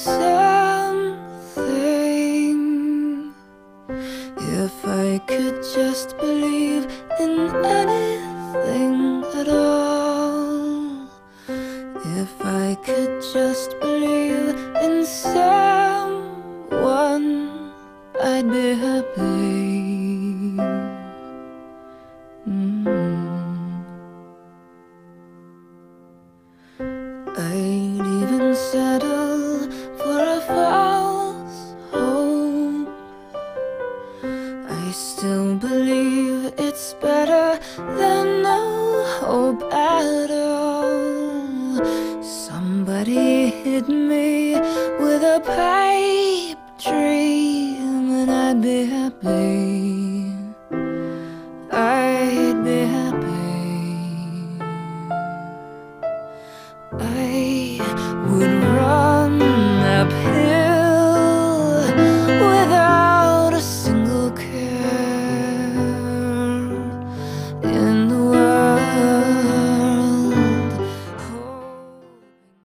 something. If I could just believe in anything at all. If I could just believe in someone, I'd be happy. Mm. I'd I still believe it's better than no hope at all. Somebody hit me with a pipe.